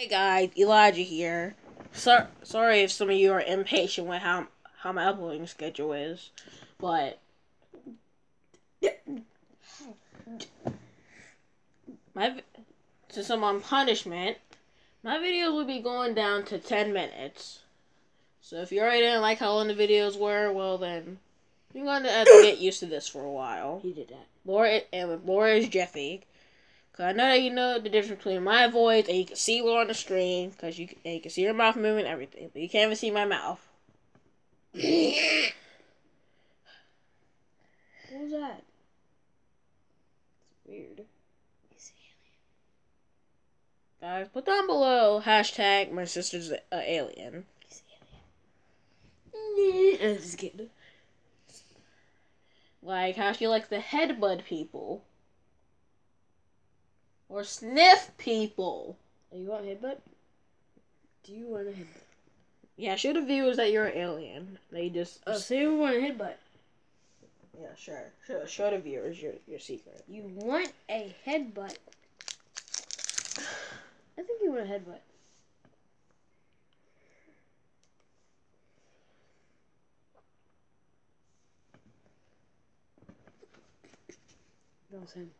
Hey guys, Elijah here. So, sorry if some of you are impatient with how how my uploading schedule is, but my since I'm on punishment, my videos will be going down to ten minutes. So if you already didn't like how long the videos were, well then you're going to have to get used to this for a while. He did that. Laura and Laura is Jeffy. Cause I know that you know the difference between my voice and you can see Laura on the screen. Cause you, and you can see your mouth moving and everything, but you can't even see my mouth. What was that? It's weird. Guys, put down below hashtag my sister's a alien. I'm just kidding. Like how she likes to headbutt people. Or sniff people. Oh, you want a headbutt? Do you want a headbutt? Yeah, show the viewers that you're an alien. They just Oh, say you want a headbutt. yeah, sure. Show, show the viewers your your secret. You want a headbutt. I think you want a headbutt. That was him.